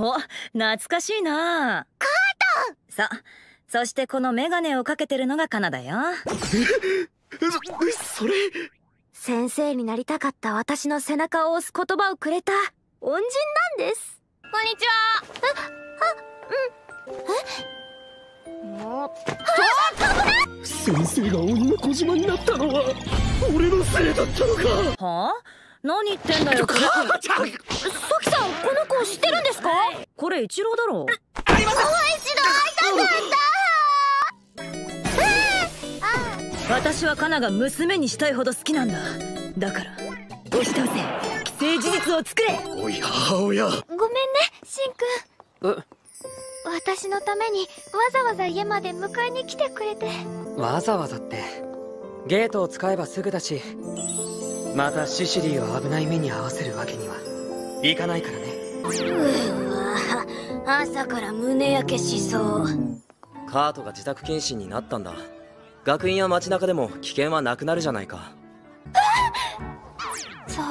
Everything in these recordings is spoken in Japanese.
お、懐かしいな。カート。さ、そしてこのメガネをかけてるのがカナだよ。それ。先生になりたかった私の背中を押す言葉をくれた。恩人なんです。こんにちは。先生が鬼の小島になったのは俺のせいだったのかはあ何言ってんだよこれ母ちゃんの子知ってるんですか？これ一郎だろ？ありませんもう一度会いたかった。私はカナが娘にしたいほど好きなんだ。だから押し倒せ。既成事実を作れ。おい母親ごめんねしんくん。私のためにわざわざ家まで迎えに来てくれて。わざわざって。ゲートを使えばすぐだしまたシシリーを危ない目に遭わせるわけにはいかないからねうわ。朝から胸焼けしそう。カートが自宅謹慎になったんだ。学院や街中でも危険はなくなるじゃないか。そう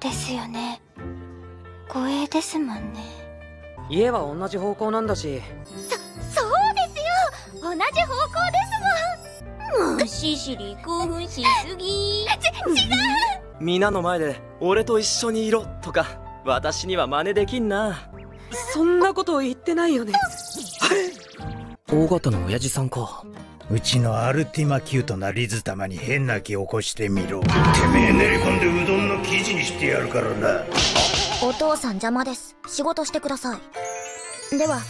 ですよね。護衛ですもんね。家は同じ方向なんだし。そうですよ。同じ方向ですもん。もうシシリ興奮しすぎ。ち違う。皆の前で俺と一緒にいろとか私には真似できんな。そんなこと言ってないよね。大型の親父さんか。うちのアルティマキュートなリズ玉に変な気起こしてみろ。てめえ練り込んでうどんの生地にしてやるからな。お父さん邪魔です。仕事してください。では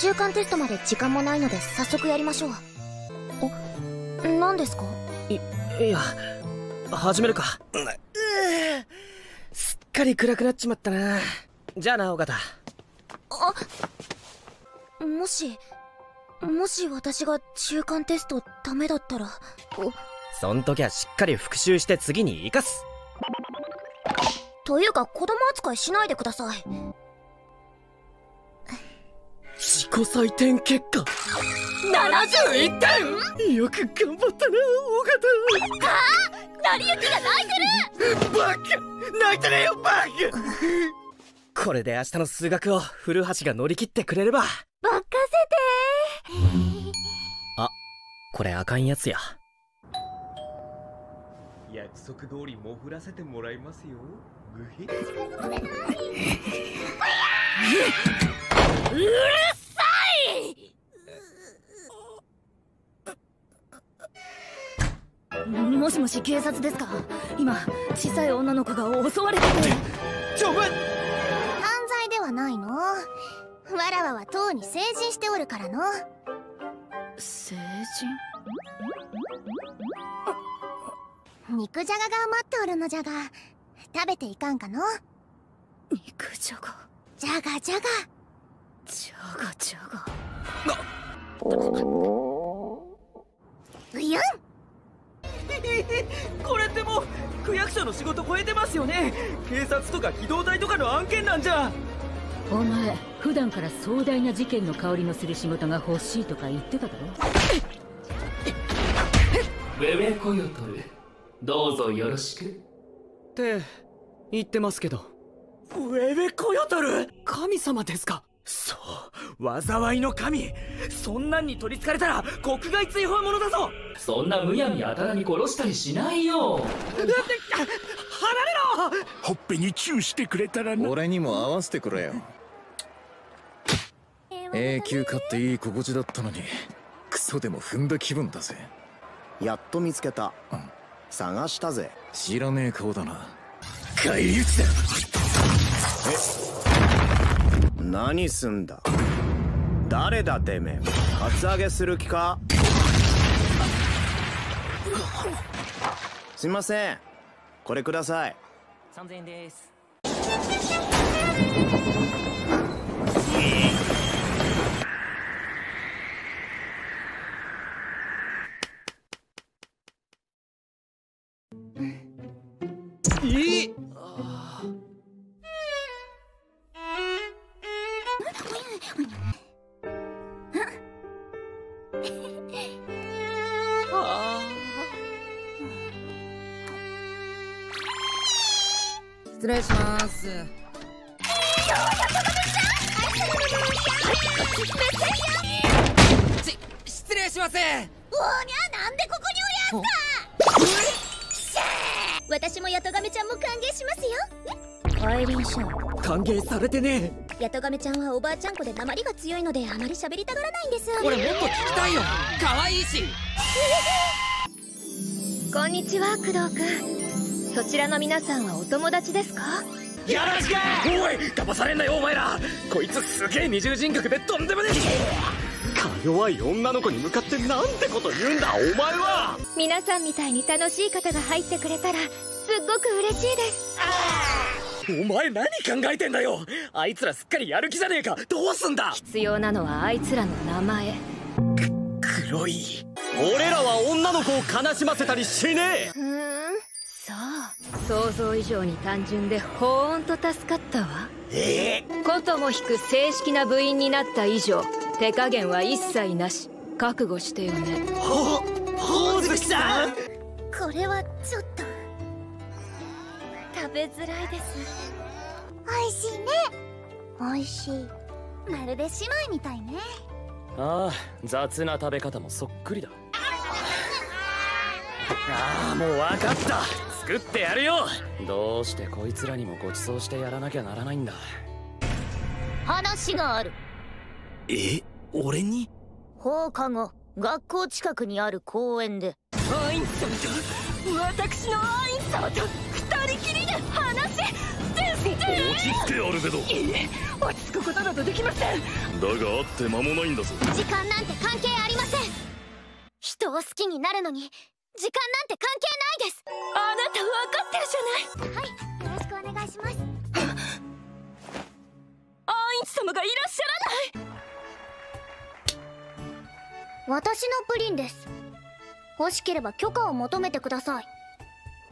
中間テストまで時間もないので早速やりましょう。お何ですか？いいや始めるか。すっかり暗くなっちまったな。じゃあな尾形。あもしもし私が中間テストダメだったら。おそん時はしっかり復習して次に生かす。というか子供扱いしないでください己採点結果。71点！よく頑張ったな尾形。ああ？成り行きが泣いてるバカ泣いてねえよバカこれで明日の数学を古橋が乗り切ってくれれば。任せて！あこれあかんやつや。約束通りもふらせてもらいますよ。グヒうるさ いもしもし警察ですか？今小さい女の子が襲われてて。ちょ待犯罪ではないの？わらわはとうに成人しておるからの。成肉じゃがが余っておるのじゃが。食べていかんかの？人肉じゃが？じゃがじゃが。じゃがじゃが。うゆん これってもう区役所の仕事超えてますよね。警察とか機動隊とかの案件なんじゃ。お前普段から壮大な事件の香りのする仕事が欲しいとか言ってただろ。ウェウェコヨトルどうぞよろしく。って言ってますけど。ウェベコヨトル？神様ですか？そう災いの神。そんなんに取りつかれたら国外追放者だぞ。そんなむやみやたらに殺したりしないよ。離れろ！ほっぺにチューしてくれたらな。俺にも合わせてくれよ。永久買っていい心地だったのにクソでも踏んだ気分だぜ。やっと見つけた、探したぜ。知らねえ顔だな。返り討ちだ何すんだ？誰だてめえ？カツアゲする気か？すいません。これください。3000円です。礼します。し失礼します。おりゃなんでここにおりゃすか私もヤトガメちゃんも歓迎しますよアイリンショー歓迎されてねヤトガメちゃんはおばあちゃん子で鉛が強いのであまり喋りたがらないんです俺もっと聞きたいよ可愛いしこんにちは工藤くんそちらの皆さんはお友達ですか？よろしく！おい騙されんなよお前ら。こいつすげえ二重人格でとんでもねえ。か弱い女の子に向かってなんてこと言うんだお前は。皆さんみたいに楽しい方が入ってくれたらすっごく嬉しいです。お前何考えてんだよ。あいつらすっかりやる気じゃねえか。どうすんだ。必要なのはあいつらの名前。黒い。俺らは女の子を悲しませたりしねえ。ふーんそう。想像以上に単純でほーんと助かったわ。えことも引く正式な部員になった以上手加減は一切なし。覚悟してよね。ほほおずきさん！これはちょっと。食べづらいです。美味しいね。美味しい。まるで姉妹みたいね。ああ雑な食べ方もそっくりだ。ああもう分かった作ってやるよ。どうしてこいつらにもご馳走してやらなきゃならないんだ。話がある。え？俺に？放課後学校近くにある公園で。アイン様と私のアイン様と二人きりで話ですって落ち着けアルベド。いいえ落ち着くことなどできません。だが会って間もないんだぞ。時間なんて関係ありません。人を好きになるのに時間なんて関係ないです。あなた分かってるじゃない。はいよろしくお願いします。アイン様がいらっしゃらない。私のプリンです。欲しければ許可を求めてください。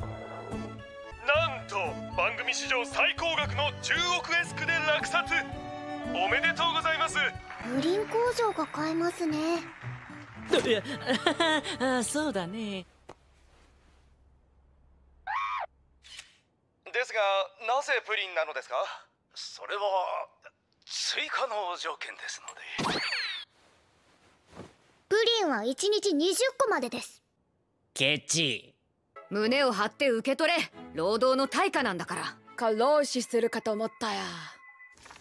なんと番組史上最高額の10億エスクで落札。おめでとうございます。プリン工場が買えますねあそうだね。ですがなぜプリンなのですか？それは追加の条件ですので。プリンは1日20個までです。ケチ。胸を張って受け取れ。労働の対価なんだから。過労死するかと思ったよ。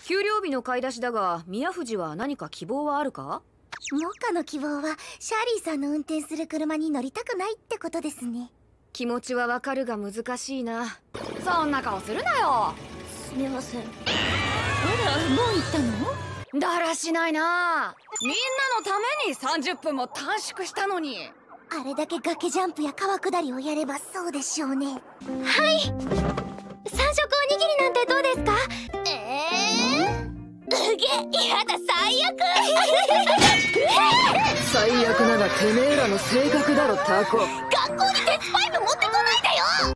給料日の買い出しだが宮藤は何か希望はあるか？モカの希望はシャーリーさんの運転する車に乗りたくないってことですね。気持ちはわかるが難しいな。そんな顔するなよ。すみません。あらもう行ったの？だらしないな。みんなのために30分も短縮したのに。あれだけ崖ジャンプや川下りをやればそうでしょうね。はい。三色おにぎりなんてどうですか？ええー、うげやだ最悪。最悪ながてめえらの性格だろタコ。学校に鉄パイプ持ってこないでよ。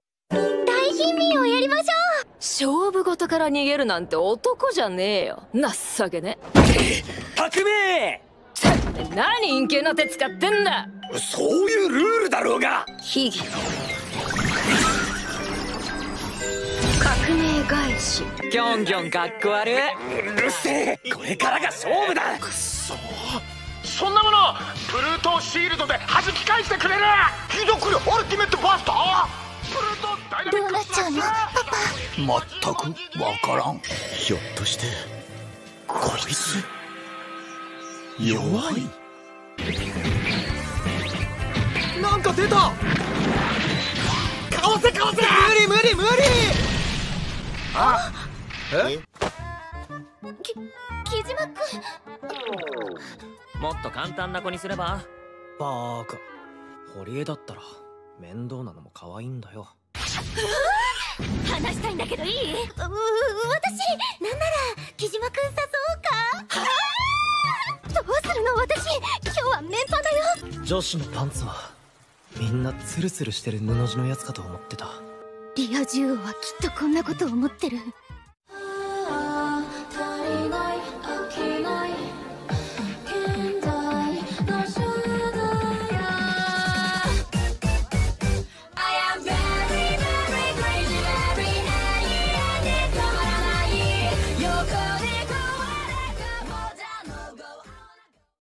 大貧民をやりましょう。勝負事から逃げるなんて男じゃねえよ。情けね革命！何陰険な手使ってんだ。そういうルールだろうが。秘技革命返し。ギョンギョンかっこ悪い。うるせえ。これからが勝負だ。くそ。そんなものブルートシールドで弾き返してくれる。ひどくりアルティメットバスター。ブルートダイナミックどうなっちゃうのパパ。全くわからん。ひょっとしてこいつ弱い？なんか出た。かわせかわせ。無理無理無理あえ？き木島くもっと簡単な子にすれば？バーカ堀江だったら面倒なのも可愛いんだよ。話したいんだけどいい？う私なんなら木島くん誘おうか？どうするの？私今日はメンパだよ。女子のパンツはみんなツルツルしてる布地のやつかと思ってたリア充王はきっとこんなことを思ってる。